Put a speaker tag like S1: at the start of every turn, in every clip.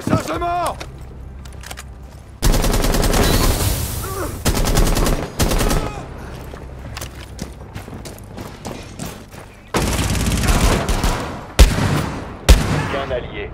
S1: Renforcement
S2: Qu'un allié.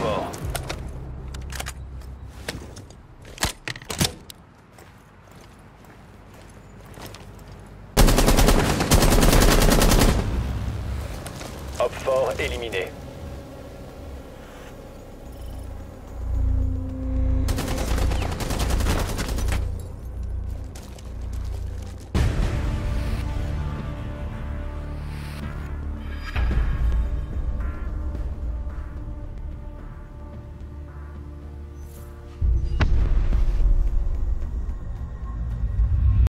S2: Fort. Hop fort éliminé.